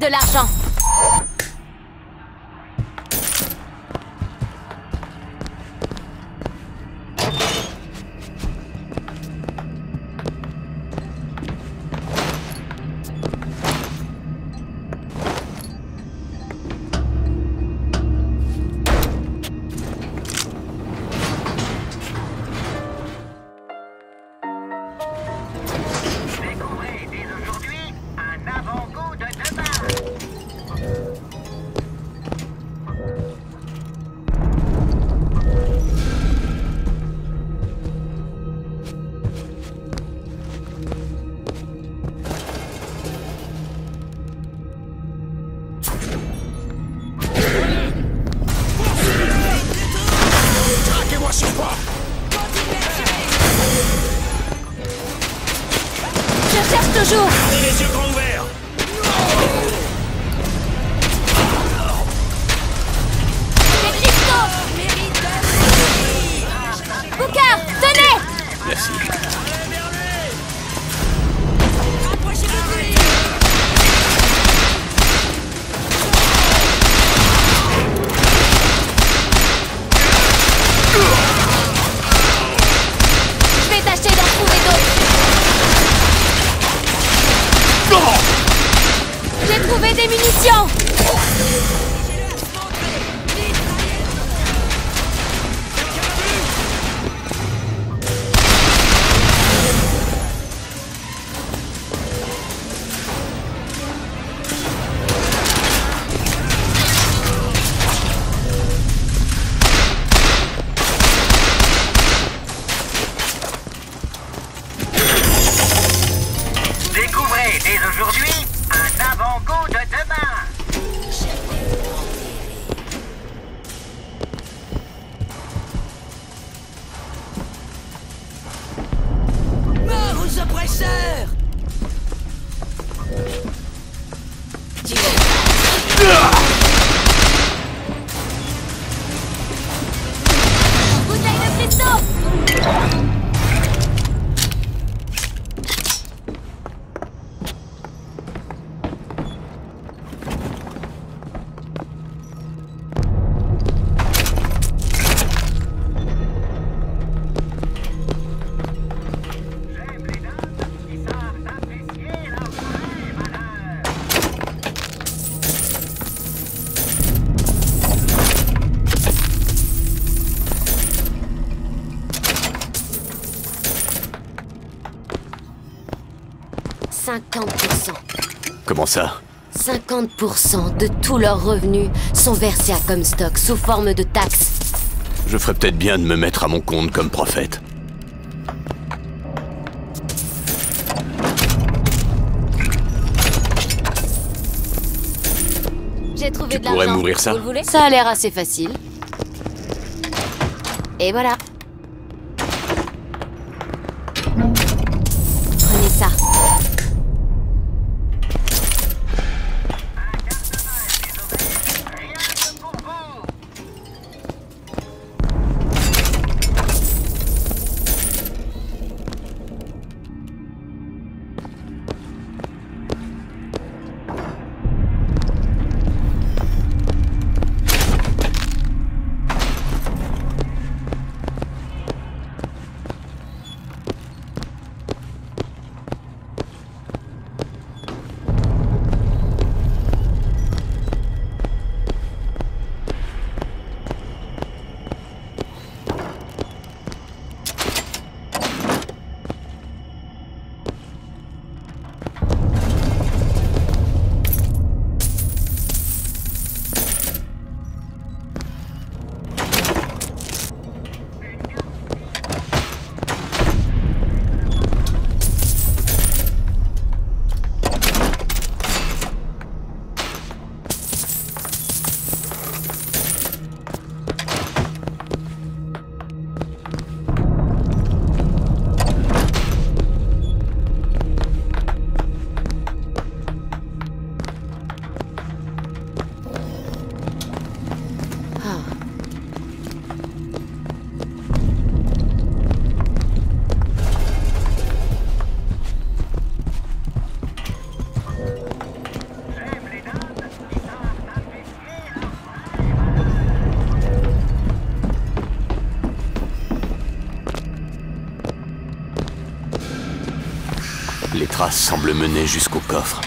De l'argent. Messi. Ça 50% de tous leurs revenus sont versés à Comstock sous forme de taxes. Je ferais peut-être bien de me mettre à mon compte comme prophète. J'ai trouvé Tu de l'argent. pourrais m'ouvrir ça Ça a l'air assez facile. Et voilà. Traces semblent mener jusqu'au coffre.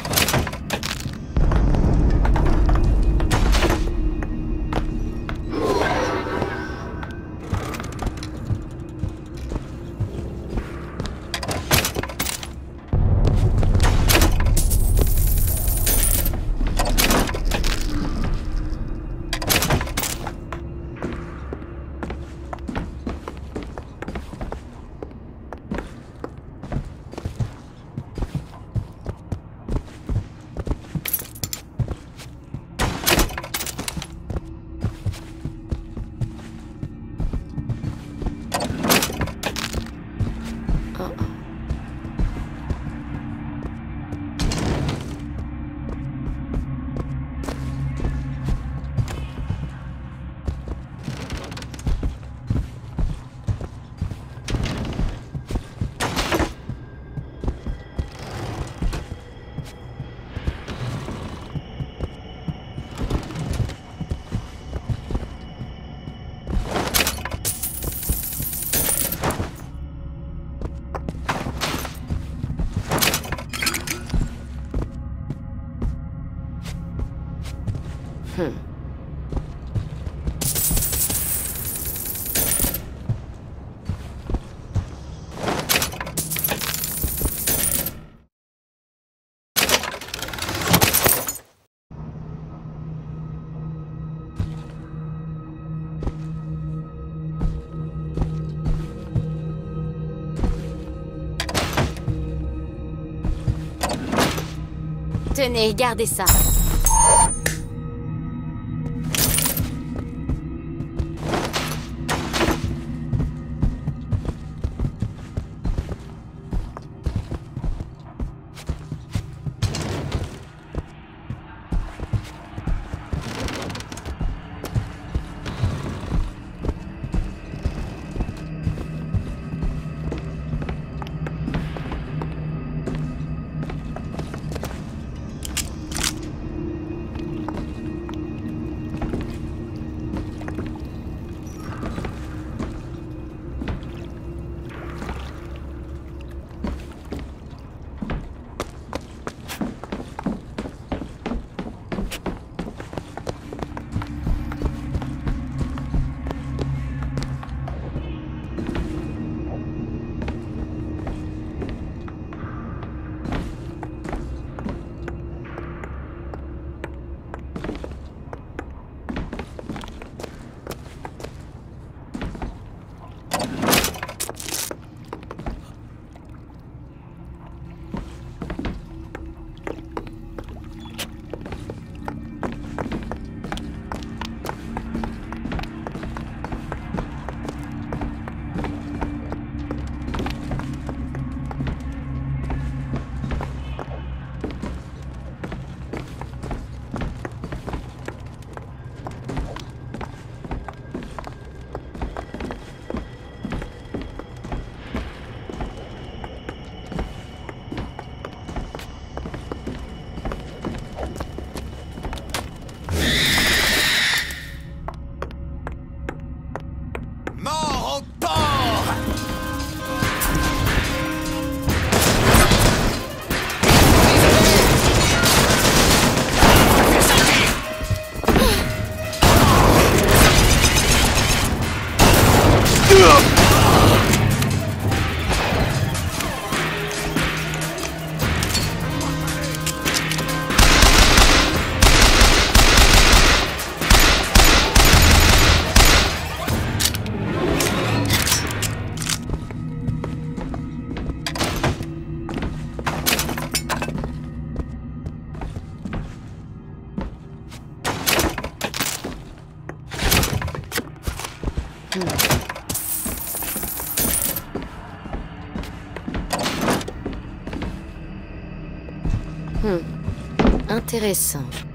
Tenez, gardez ça. Intéressant.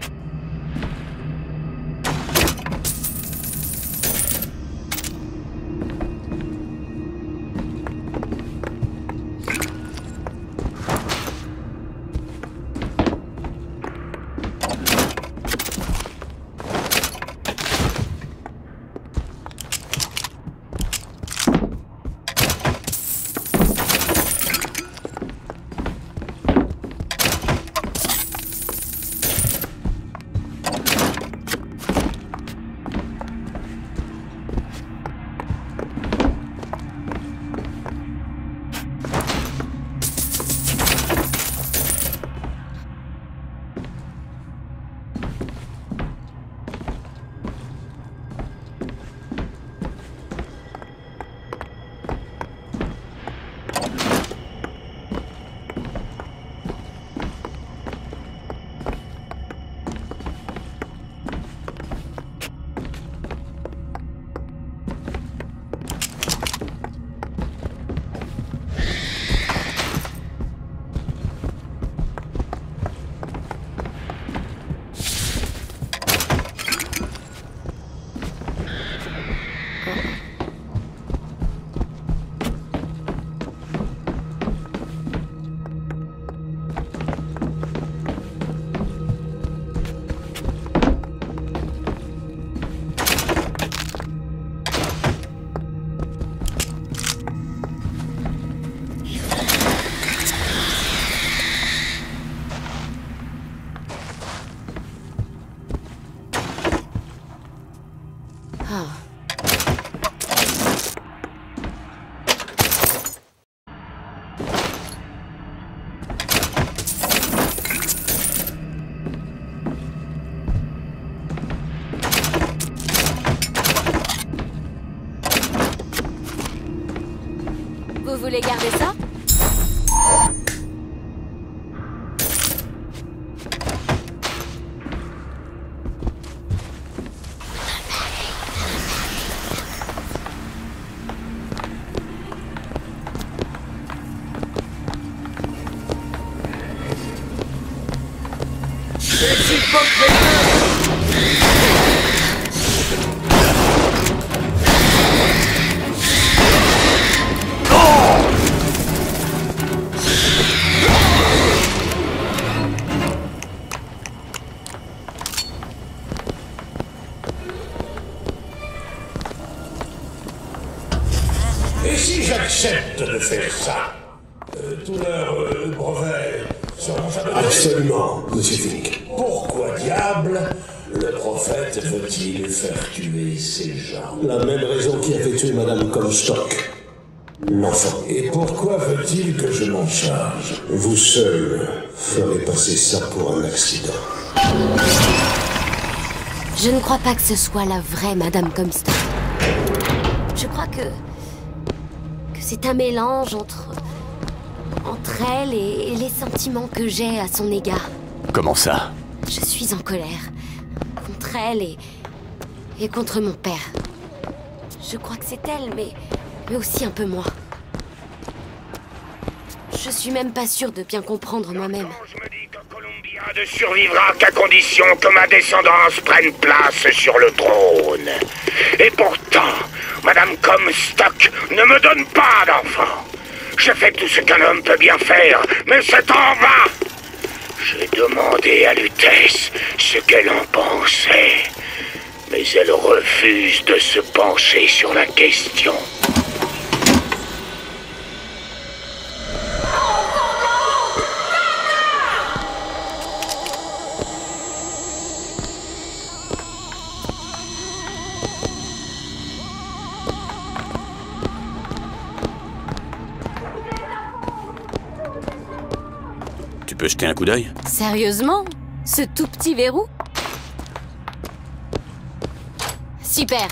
Comstock. L'enfant. Et pourquoi veut-il que je m'en charge? Vous seul ferez passer ça pour un accident. Je ne crois pas que ce soit la vraie Madame Comstock. Je crois que. que c'est un mélange entre. entre elle et, et les sentiments que j'ai à son égard. Comment ça? Je suis en colère. Contre elle et. et contre mon père. Je crois que c'est elle, mais. mais aussi un peu moi. Je suis même pas sûre de bien comprendre moi-même. Je me dis que Columbia ne survivra qu'à condition que ma descendance prenne place sur le trône. Et pourtant, Madame Comstock ne me donne pas d'enfant. Je fais tout ce qu'un homme peut bien faire, mais c'est en vain. J'ai demandé à Lutèce ce qu'elle en pensait, mais elle refuse de se pencher sur la question. Tu peux jeter un coup d'œil? Sérieusement? Ce tout petit verrou? Super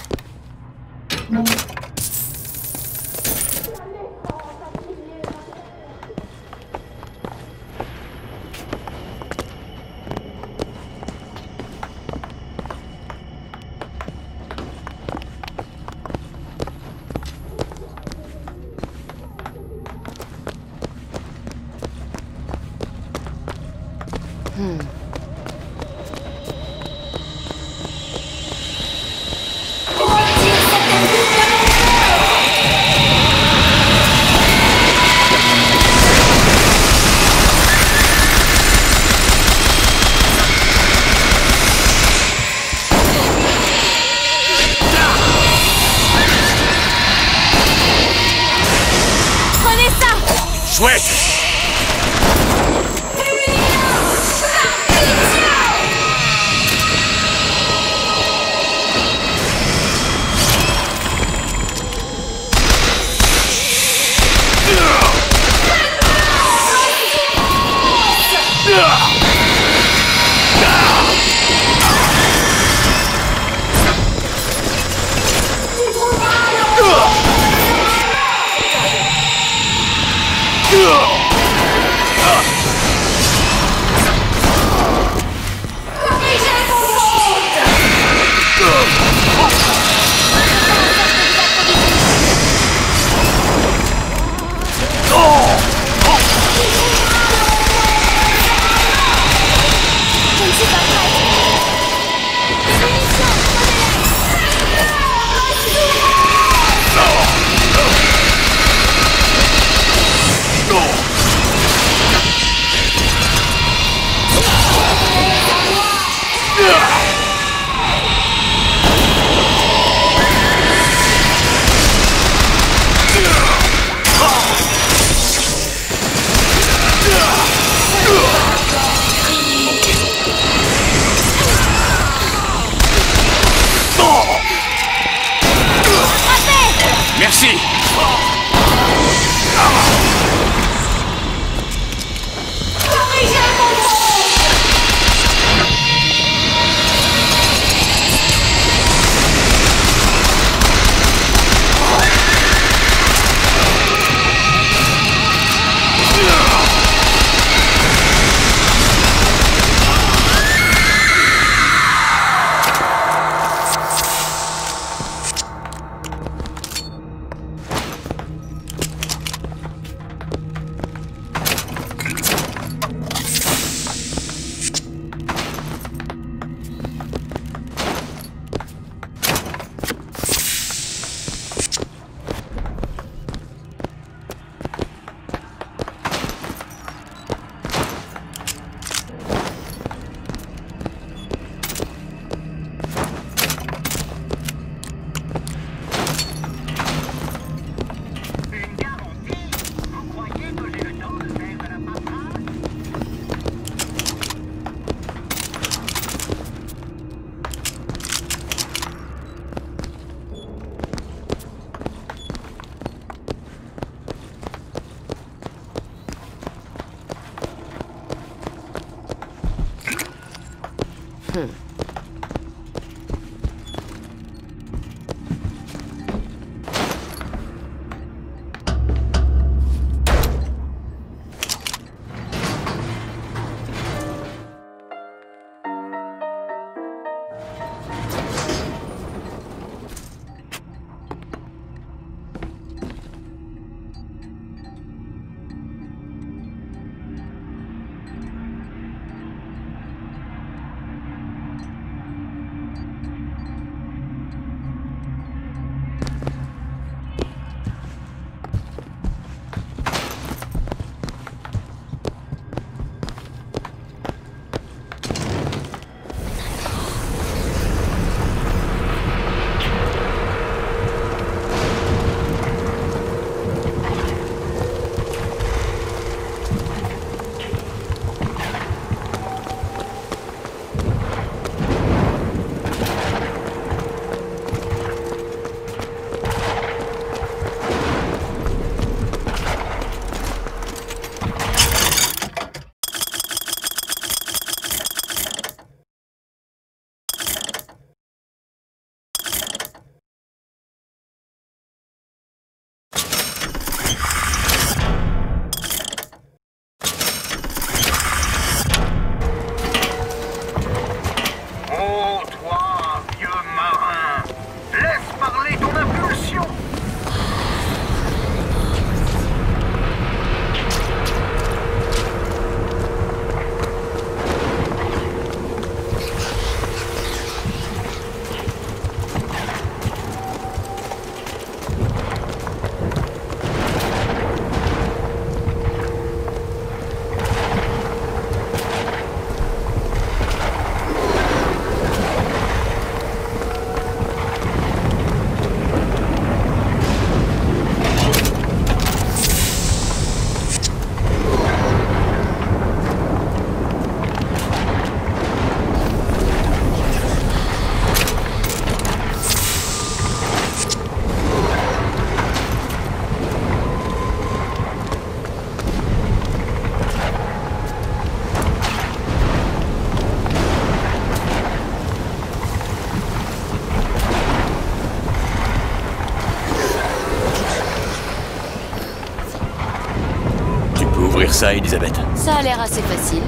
Elisabeth Ça a l'air assez facile.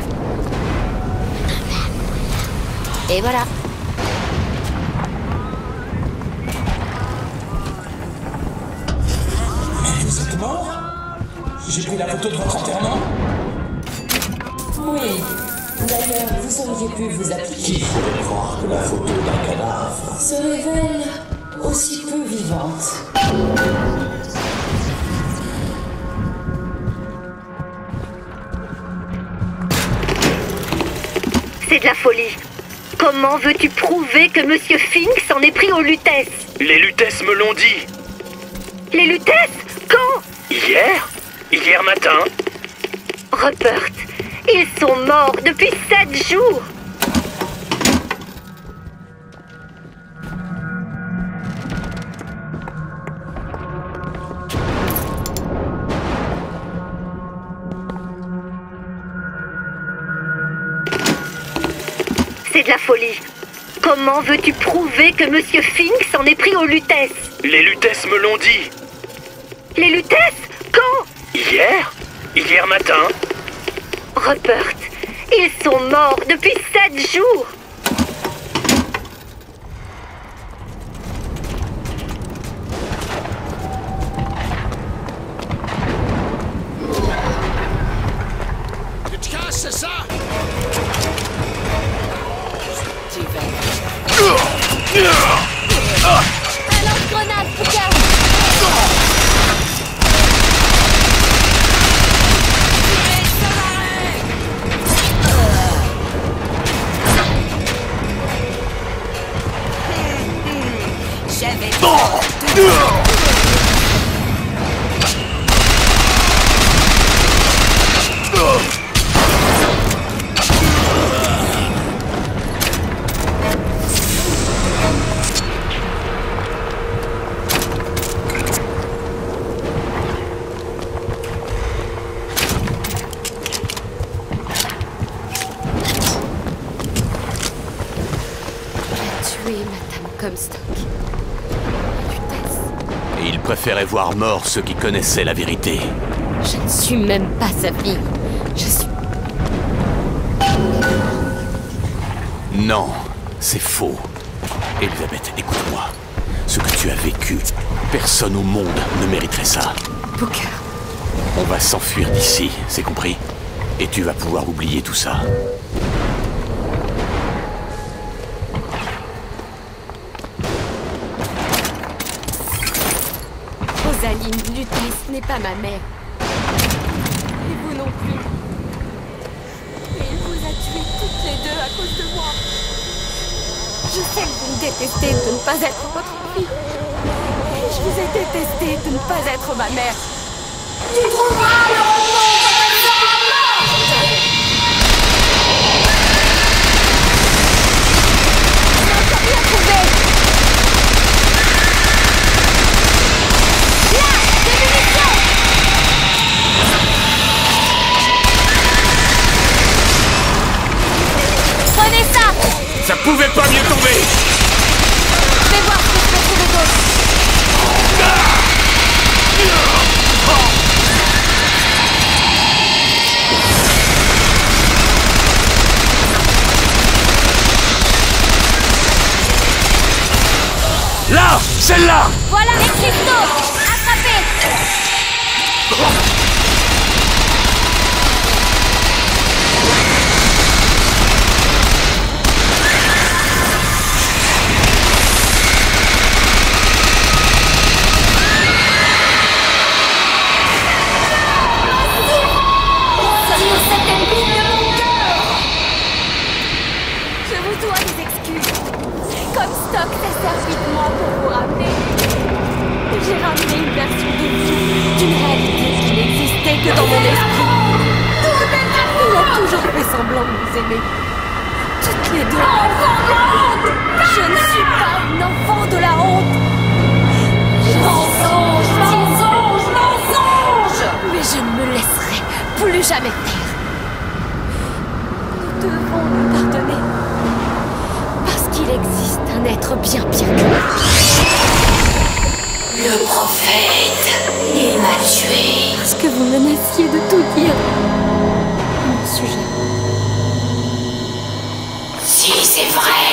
Et voilà. Vous êtes mort? J'ai pris la photo de votre enterrement? Oui. D'ailleurs, vous auriez pu vous appliquer. Comment veux-tu prouver que Monsieur Fink s'en est pris aux Lutèces Les Lutèces me l'ont dit. Les Lutèces? Quand? Hier? Hier matin. Rupert, ils sont morts depuis sept jours. C'est de la folie. Comment veux-tu prouver que Monsieur Fink s'en est pris aux Lutèces Les Lutèces me l'ont dit. Les Lutèces? Quand? Hier? Hier matin Rupert, ils sont morts depuis sept jours. Mort ceux qui connaissaient la vérité. Je ne suis même pas sa fille. Je suis. Non, c'est faux. Elisabeth, écoute-moi. Ce que tu as vécu, personne au monde ne mériterait ça. Booker. On va s'enfuir d'ici, c'est compris Et tu vas pouvoir oublier tout ça. Lutèce n'est pas ma mère. Et vous non plus. Et il vous a tués toutes les deux à cause de moi. Je sais que vous me détestez de ne pas être votre fille. Et je vous ai détesté de ne pas être ma mère. Tu Ça pouvait pas mieux tomber. Je vais voir ce que je peux trouver d'autre. Là Celle-là. Voilà les cristaux Attrapez c'est vrai,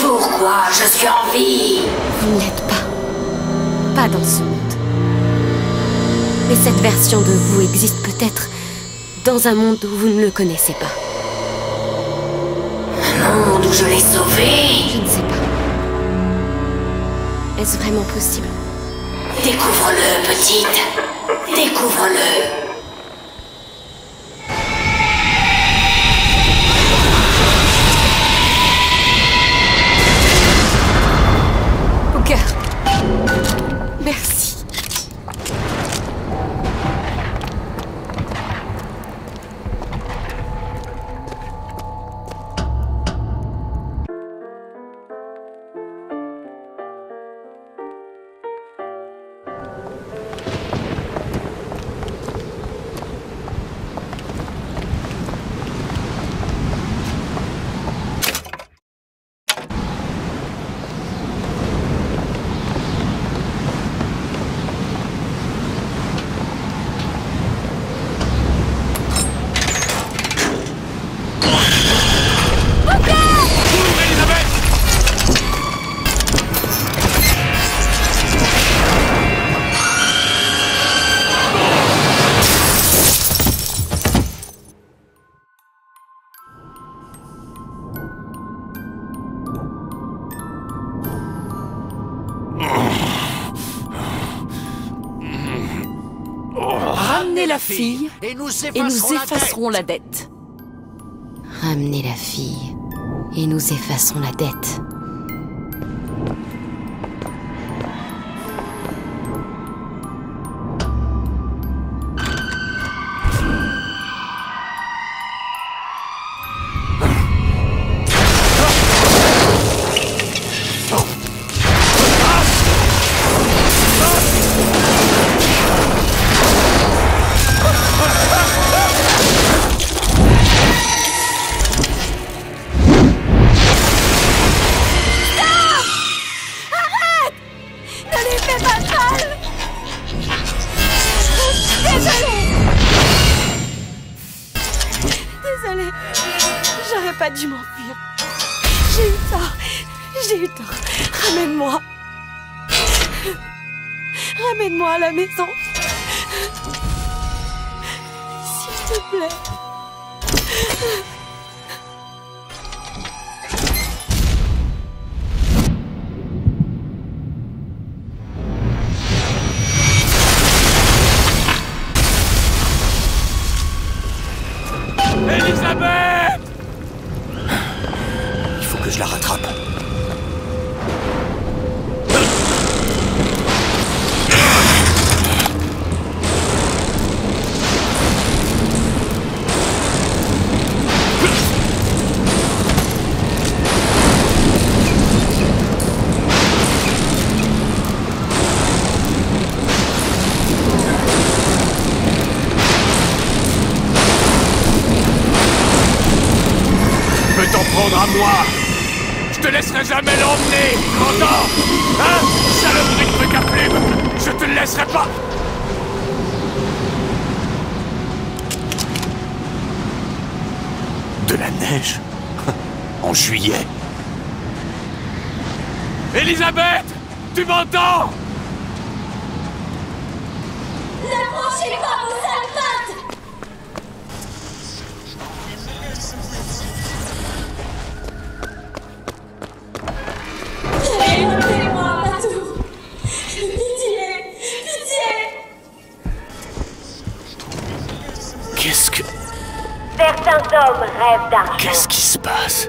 pourquoi je suis en vie? Vous ne l'êtes pas. Pas dans ce monde. Mais cette version de vous existe peut-être dans un monde où vous ne le connaissez pas. Un monde où je l'ai sauvé? Je ne sais pas. Est-ce vraiment possible? Découvre-le, petite. Découvre-le. Fille et nous et nous effacerons la effacerons la dette. Ramenez la fille et nous effaçons la dette. Je te laisserai jamais l'emmener T'entends Hein Saloperie de truc à plume. Je te le laisserai pas. De la neige. En juillet. Elisabeth Tu m'entends? Rêvent d'argent. Qu'est-ce qui se passe?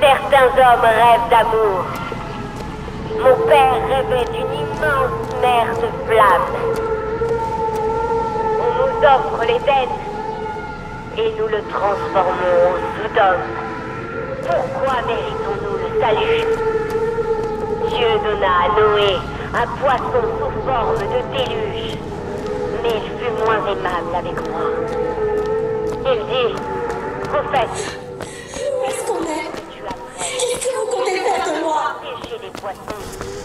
Certains hommes rêvent d'amour. Mon père rêvait d'une immense mer de flammes. On nous offre l'Éden et nous le transformons en Sodome. Pourquoi méritons-nous le salut? Dieu donna à Noé un poisson sous forme de déluge, mais il fut moins aimable avec moi. Il dit, prophète, Où est-ce qu'on est? Tu as prêt Qu'est-ce que vous comptez faire de moi? Protéger les poissons.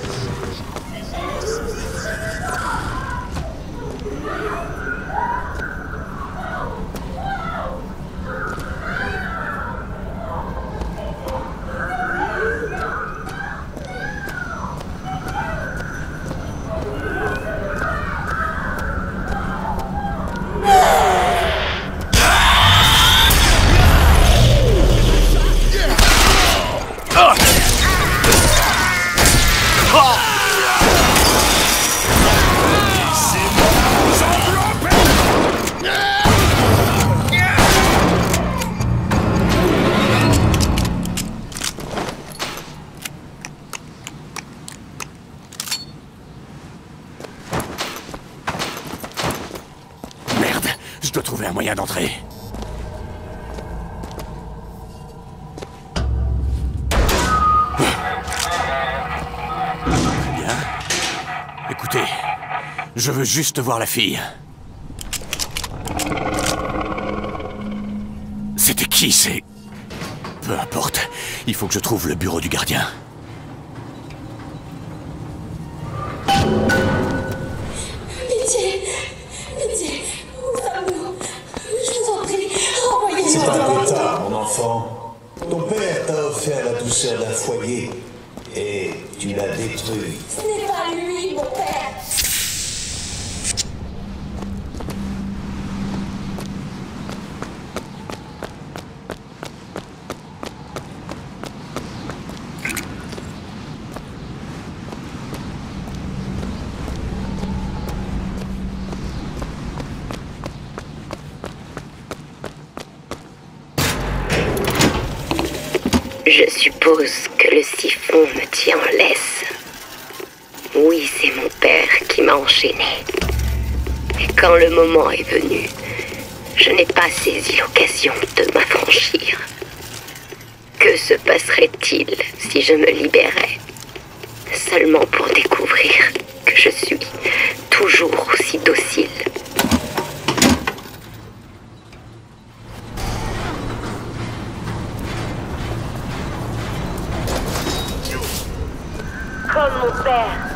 D'entrer. Bien. Écoutez, je veux juste voir la fille. C'était qui, c'est... Peu importe, il faut que je trouve le bureau du gardien. Le moment est venu, je n'ai pas saisi l'occasion de m'affranchir. Que se passerait-il si je me libérais Seulement pour découvrir que je suis toujours aussi docile? Comme mon père,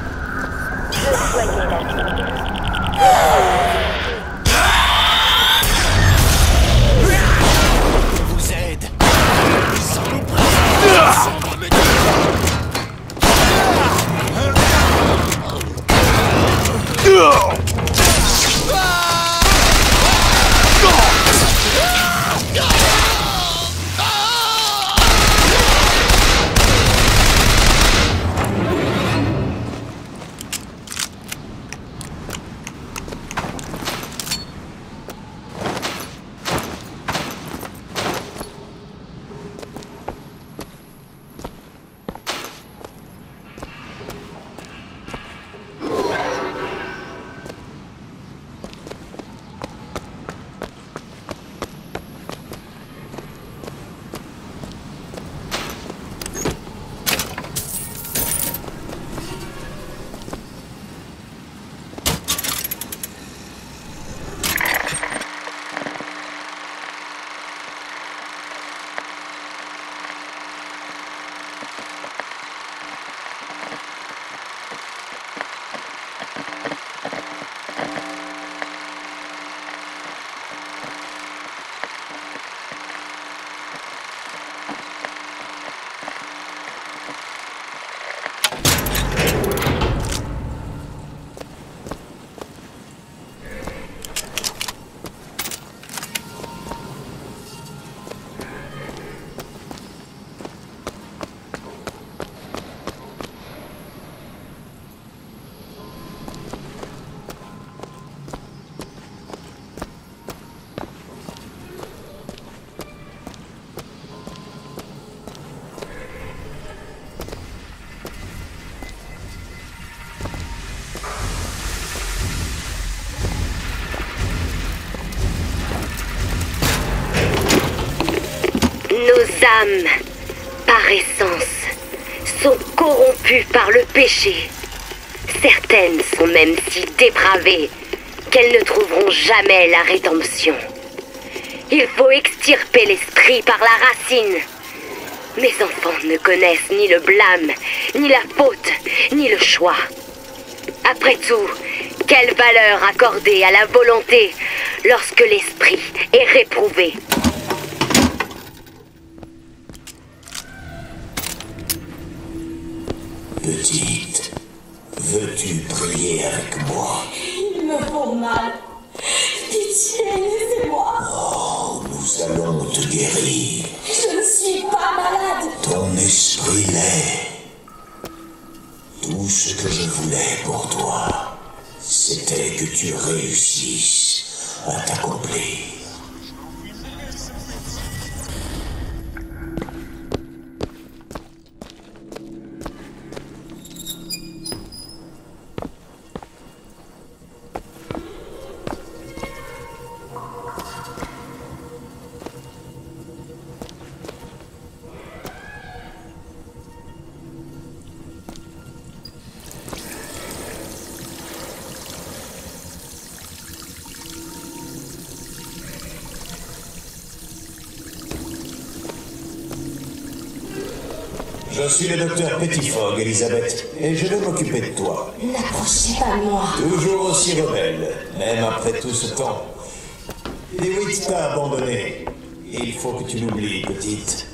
âmes, par essence, sont corrompues par le péché. Certaines sont même si dépravées qu'elles ne trouveront jamais la rédemption. Il faut extirper l'esprit par la racine. Mes enfants ne connaissent ni le blâme, ni la faute, ni le choix. Après tout, quelle valeur accorder à la volonté lorsque l'esprit est réprouvé Petite, veux-tu prier avec moi? Ils me font mal. Pitié, laissez-moi. Oh, nous allons te guérir. Je ne suis pas malade. Ton esprit l'est. Tout ce que je voulais pour toi, c'était que tu réussisses à t'accomplir. Je suis le docteur Pettifog, Elisabeth, et je vais m'occuper de toi. N'approchez pas de moi. Toujours aussi rebelle, même après tout ce temps. Dewitt t'a abandonné. Il faut que tu l'oublies, petite.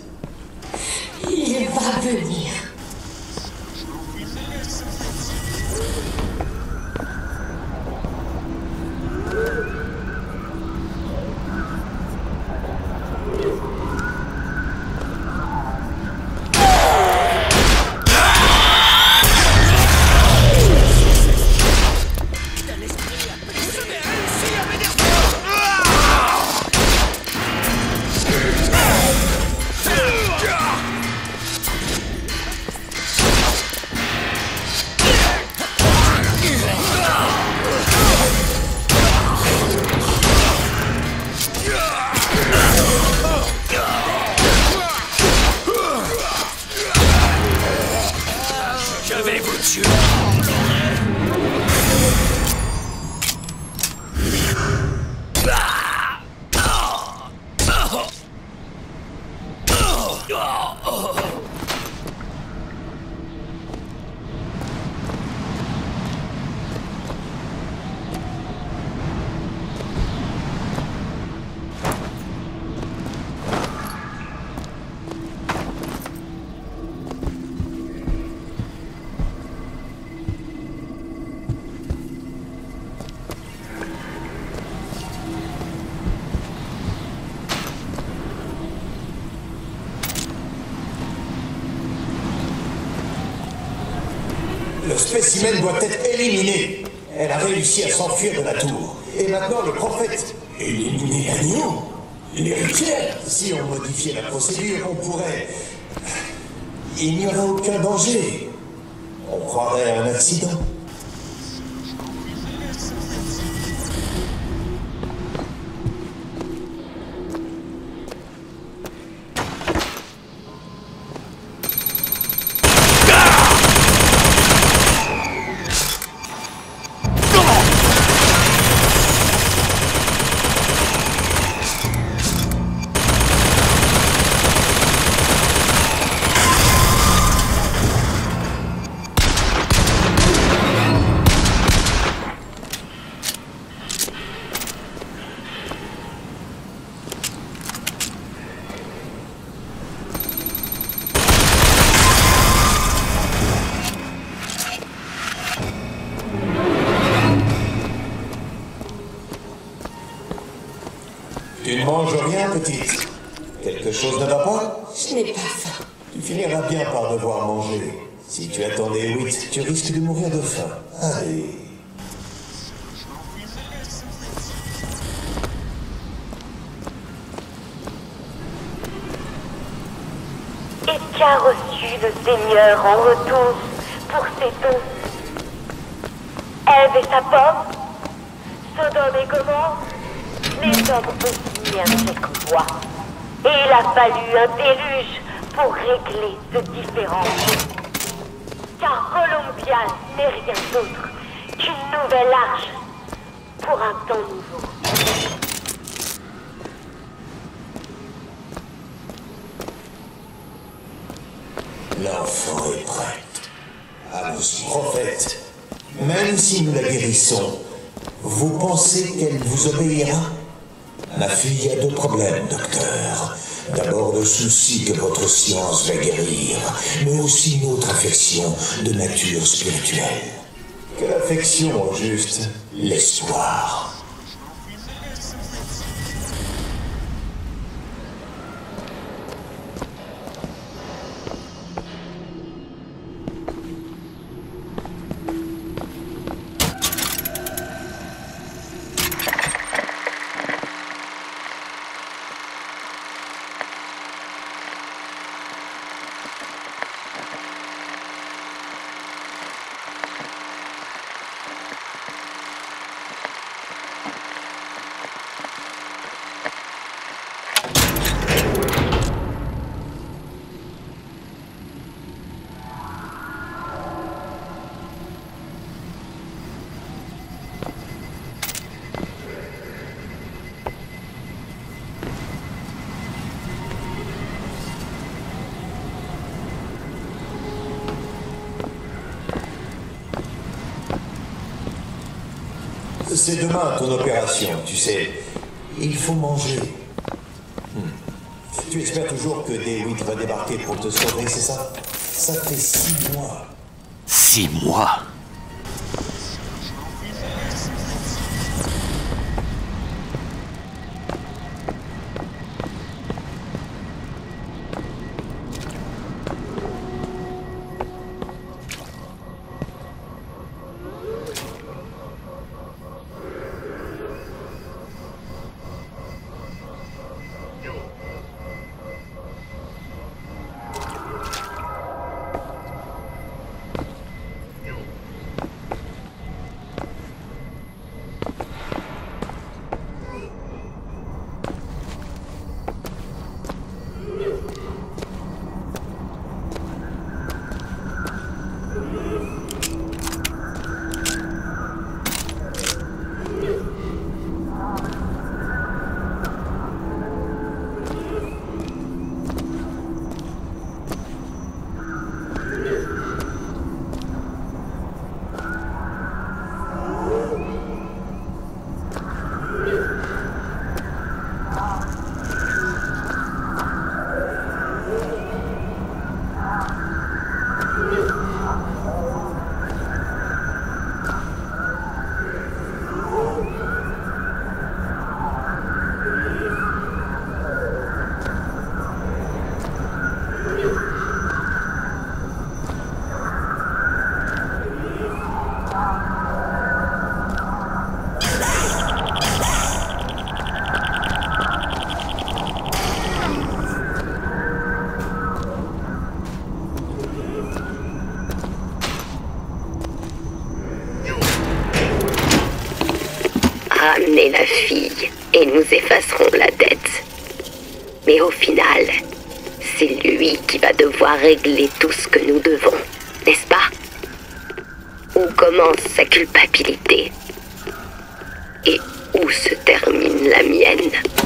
Spécimen doit être éliminé. Elle a réussi à s'enfuir de la tour. Et maintenant, le prophète. Éliminer l'agneau L'héritière Si on modifiait la procédure, on pourrait. Il n'y aurait aucun danger. On croirait à un accident. Gomorre Les hommes aussi mis un chèque. Et il a fallu un déluge pour régler ce différend. Car Columbia n'est rien d'autre qu'une nouvelle arche pour un temps nouveau. L'enfant est prête. Allons-y, prophète. Même si nous la guérissons, vous pensez qu'elle vous obéira? Ma fille a deux problèmes, docteur. D'abord le souci que votre science va guérir, mais aussi une autre affection de nature spirituelle. Quelle affection, au juste? L'espoir. C'est demain ton opération, tu sais. Il faut manger. Hmm. Tu espères toujours que Dewitt va débarquer pour te sauver, c'est ça? Ça fait six mois. Six mois? Ramenez la fille et nous effacerons la dette. Mais au final, c'est lui qui va devoir régler tout ce que nous devons, n'est-ce pas? Où commence sa culpabilité? Et où se termine la mienne?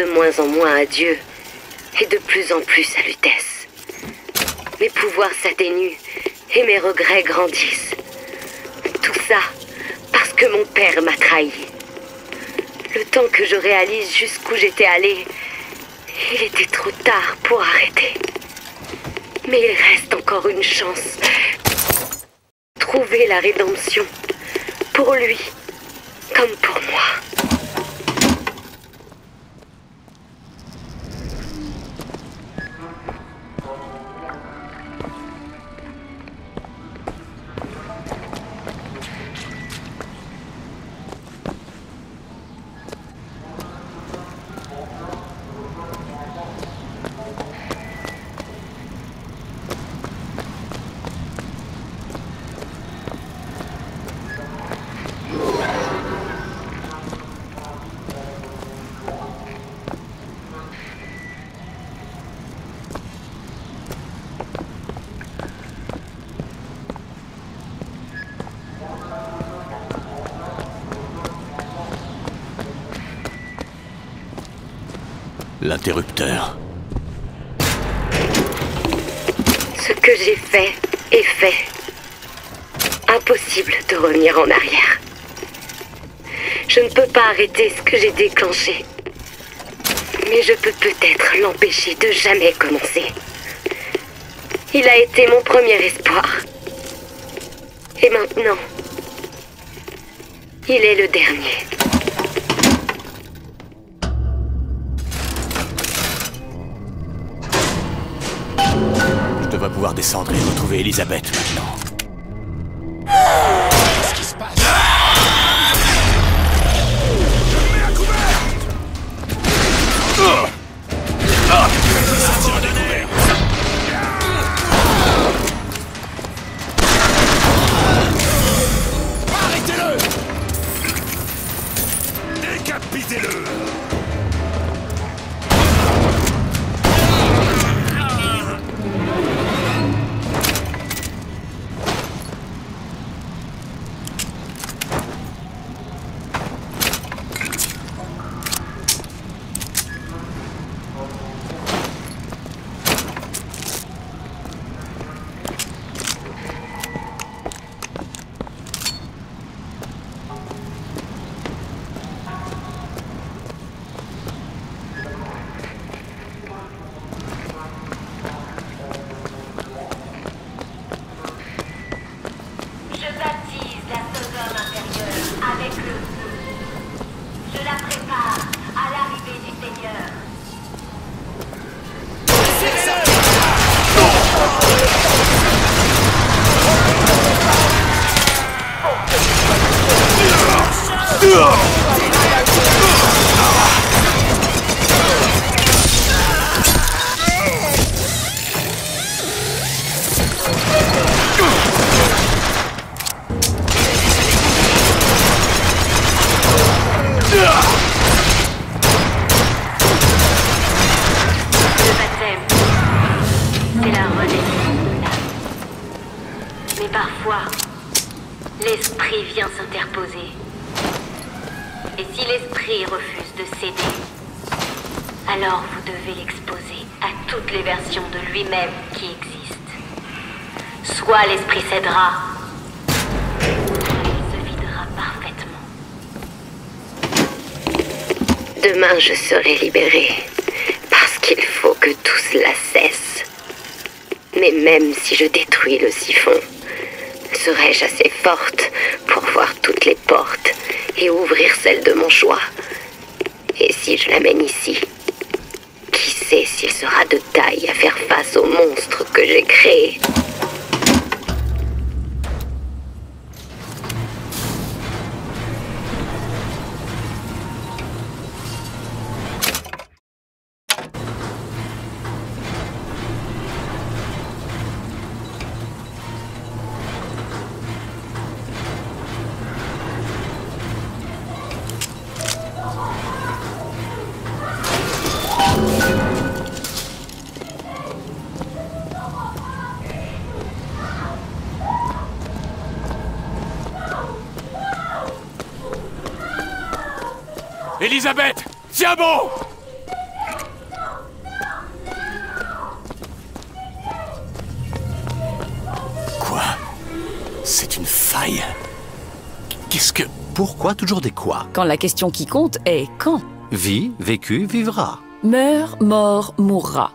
De moins en moins à Dieu et de plus en plus à Lutèce. Mes pouvoirs s'atténuent et mes regrets grandissent. Tout ça parce que mon père m'a trahi. Le temps que je réalise jusqu'où j'étais allée, il était trop tard pour arrêter. Mais il reste encore une chance. Trouver la rédemption. Pour lui, L'interrupteur. Ce que j'ai fait est fait. Impossible de revenir en arrière. Je ne peux pas arrêter ce que j'ai déclenché. Mais je peux peut-être l'empêcher de jamais commencer. Il a été mon premier espoir. Et maintenant, il est le dernier. Descendre et retrouver Elisabeth maintenant. agua Elisabeth Tiens bon. Quoi? C'est une faille. Qu'est-ce que... Pourquoi toujours des quoi? Quand la question qui compte est quand. Vie, vécu, vivra. Meurt, mort, mourra.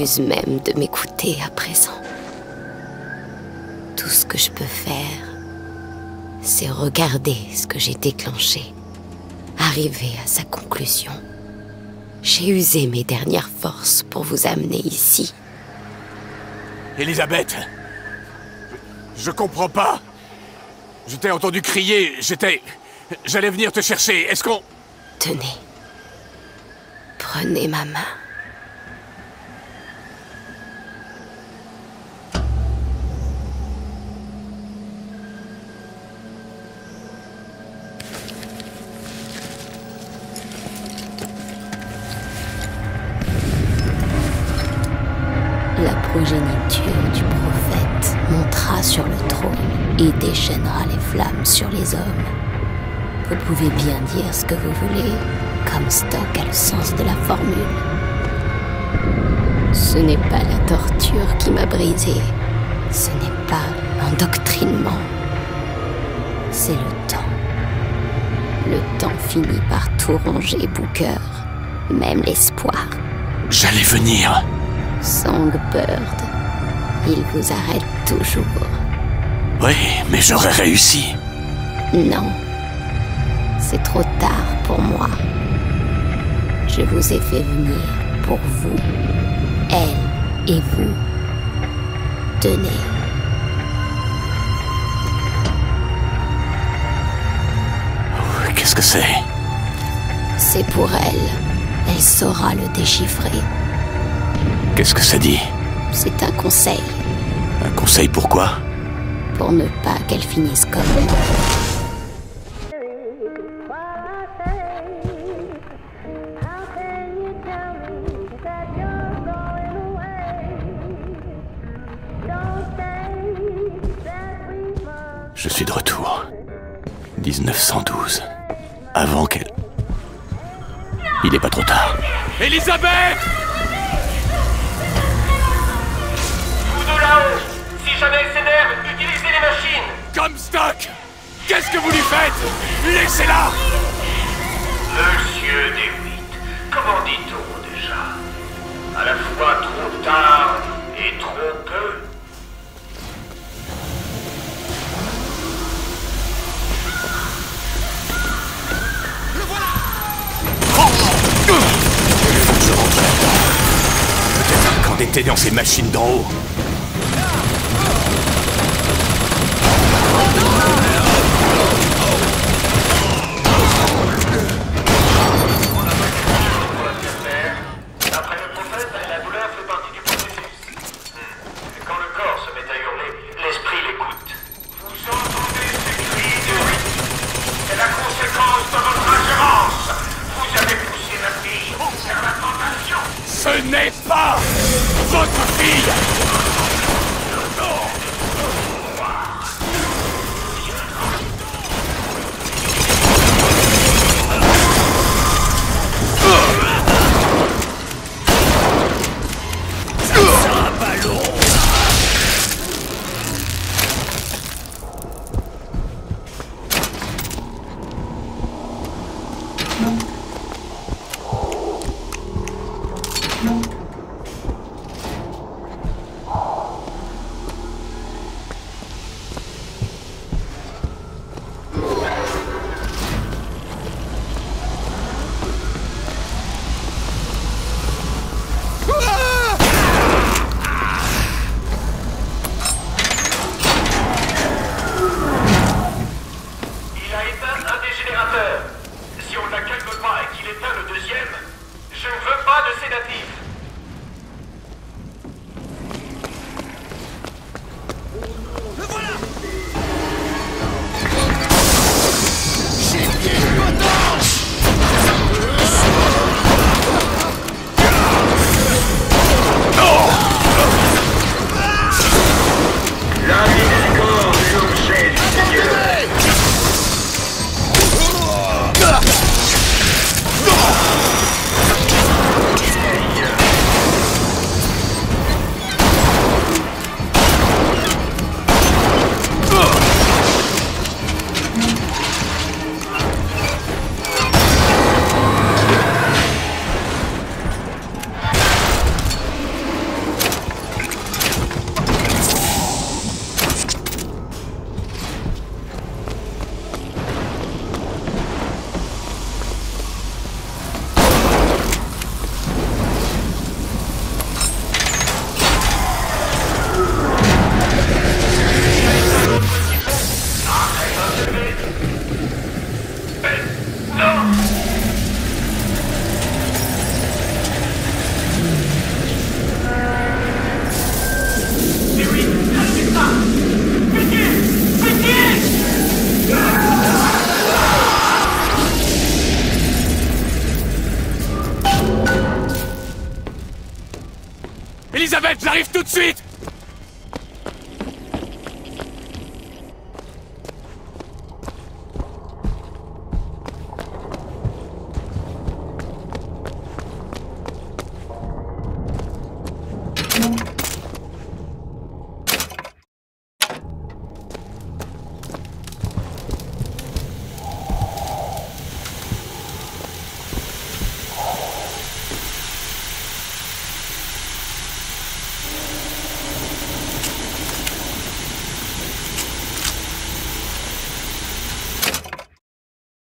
Ils refusent même de m'écouter à présent. Tout ce que je peux faire, c'est regarder ce que j'ai déclenché, arriver à sa conclusion. J'ai usé mes dernières forces pour vous amener ici. Elisabeth Je comprends pas Je t'ai entendu crier, j'étais... J'allais venir te chercher, est-ce qu'on... Tenez. Prenez ma main. Déchaînera les flammes sur les hommes. Vous pouvez bien dire ce que vous voulez, comme Stock a le sens de la formule. Ce n'est pas la torture qui m'a brisé, ce n'est pas l'endoctrinement, c'est le temps. Le temps finit par tout ronger, Booker, même l'espoir. J'allais venir. Songbird, il vous arrête toujours. Oui, mais j'aurais réussi. Non. C'est trop tard pour moi. Je vous ai fait venir pour vous. Elle et vous. Tenez. Qu'est-ce que c'est? C'est pour elle. Elle saura le déchiffrer. Qu'est-ce que ça dit? C'est un conseil. Un conseil pourquoi Pour ne pas qu'elle finisse comme. Je suis de retour. 1912. Avant qu'elle... Il est pas trop tard. Elisabeth Laissez-la Monsieur Dewitt, comment dit-on déjà? À la fois trop tard et trop peu? Je rentre là-dedans. Peut-être qu'en déteignant ces machines d'en haut?